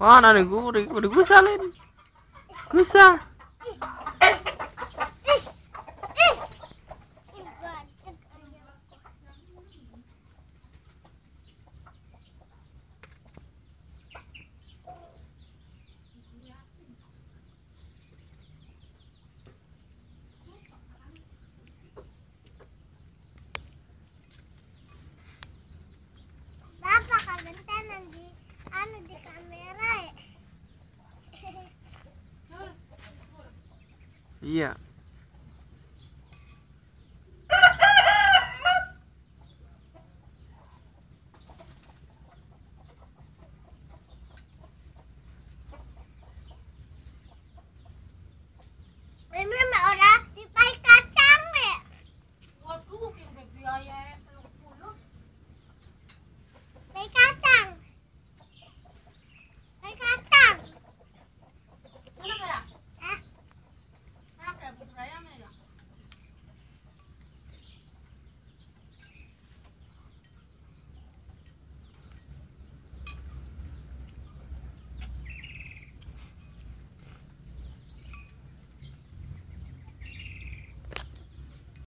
Mana nih gue, udah gue salin, bisa. Yeah.